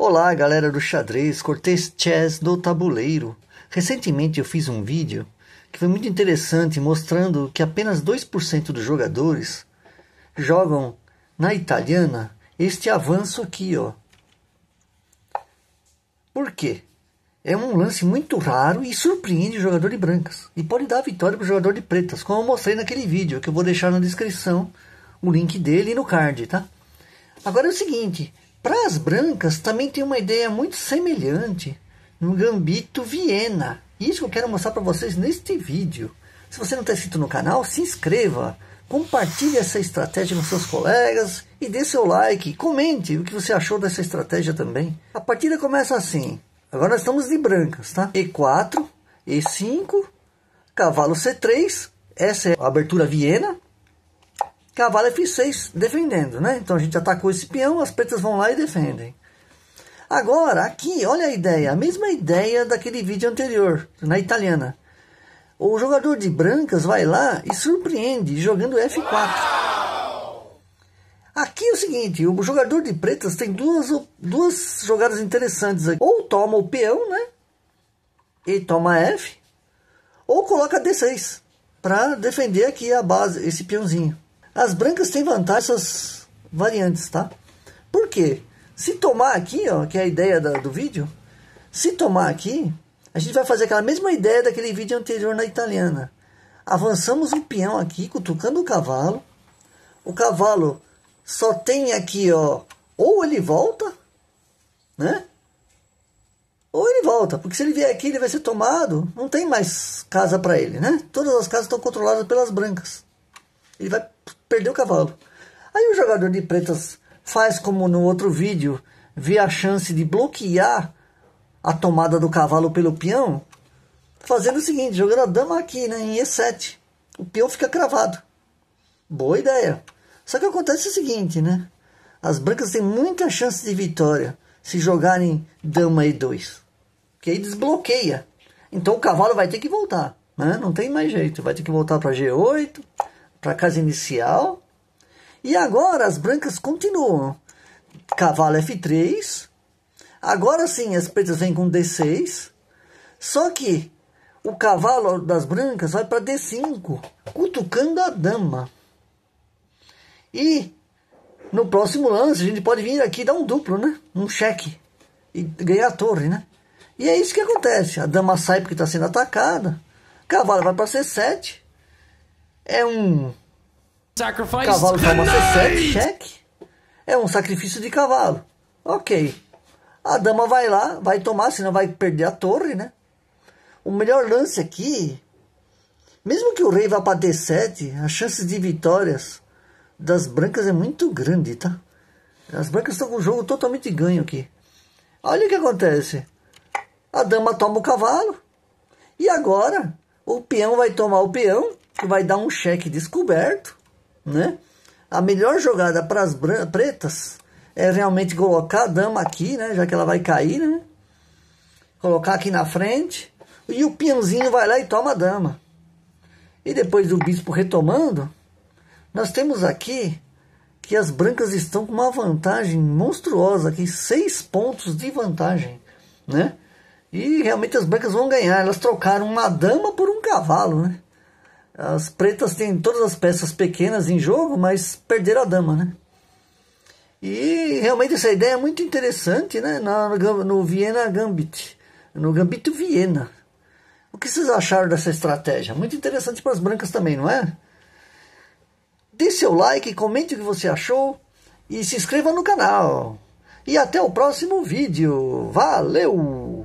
Olá, galera do xadrez, Cortez Chess do tabuleiro. Recentemente eu fiz um vídeo que foi muito interessante mostrando que apenas 2% dos jogadores jogam na italiana este avanço aqui, ó. Por quê? É um lance muito raro e surpreende o jogador de brancas. E pode dar vitória para o jogador de pretas, como eu mostrei naquele vídeo, que eu vou deixar na descrição o link dele e no card, tá? Agora é o seguinte, para as brancas também tem uma ideia muito semelhante no Gambito Viena. Isso que eu quero mostrar para vocês neste vídeo. Se você não está inscrito no canal, se inscreva, compartilhe essa estratégia com seus colegas e dê seu like, comente o que você achou dessa estratégia também. A partida começa assim. Agora nós estamos de brancas, tá? E4, E5, cavalo C3, essa é a abertura Viena, Cavalo F6 defendendo, né? Então a gente atacou esse peão, as pretas vão lá e defendem. Agora, aqui, olha a ideia, a mesma ideia daquele vídeo anterior, na italiana. O jogador de brancas vai lá e surpreende jogando F4. Aqui é o seguinte, o jogador de pretas tem duas, duas jogadas interessantes aqui. Ou toma o peão, né? E toma F. Ou coloca D6 para defender aqui a base, esse peãozinho. As brancas têm vantagem essas variantes, tá? Por quê? Se tomar aqui, ó, que é a ideia da, do vídeo, se tomar aqui, a gente vai fazer aquela mesma ideia daquele vídeo anterior na italiana. Avançamos o peão aqui, cutucando o cavalo. O cavalo só tem aqui, ó, ou ele volta, né? Ou ele volta, porque se ele vier aqui, ele vai ser tomado, não tem mais casa para ele, né? Todas as casas estão controladas pelas brancas. Ele vai perdeu o cavalo. Aí o jogador de pretas faz como no outro vídeo, vê a chance de bloquear a tomada do cavalo pelo peão, fazendo o seguinte, jogando a dama aqui, né, em E7. O peão fica cravado. Boa ideia. Só que acontece o seguinte, né? As brancas têm muita chance de vitória se jogarem dama E2. Que aí desbloqueia. Então o cavalo vai ter que voltar. Né? Não tem mais jeito. Vai ter que voltar para G8 para a casa inicial. E agora as brancas continuam. Cavalo F3. Agora sim as pretas vêm com D6. Só que o cavalo das brancas vai para D5, cutucando a dama. E no próximo lance a gente pode vir aqui dar um duplo, né? Um cheque. E ganhar a torre, né? E é isso que acontece. A dama sai porque está sendo atacada. Cavalo vai para C7 é um Sacrifice cavalo toma C7, cheque. É um sacrifício de cavalo. Ok. A dama vai lá, vai tomar, senão vai perder a torre, né? O melhor lance aqui, mesmo que o rei vá para D7, as chances de vitórias das brancas é muito grande, tá? As brancas estão com o jogo totalmente ganho aqui. Olha o que acontece. A dama toma o cavalo. E agora o peão vai tomar o peão vai dar um cheque descoberto, né? A melhor jogada para as pretas é realmente colocar a dama aqui, né? Já que ela vai cair, né? Colocar aqui na frente. E o peãozinho vai lá e toma a dama. E depois do bispo retomando, nós temos aqui que as brancas estão com uma vantagem monstruosa aqui, seis pontos de vantagem, né? E realmente as brancas vão ganhar. Elas trocaram uma dama por um cavalo, né? As pretas têm todas as peças pequenas em jogo, mas perderam a dama, né? E realmente essa ideia é muito interessante, né? No, Viena Gambit, no Gambito Viena. O que vocês acharam dessa estratégia? Muito interessante para as brancas também, não é? Dê seu like, comente o que você achou e se inscreva no canal. E até o próximo vídeo. Valeu!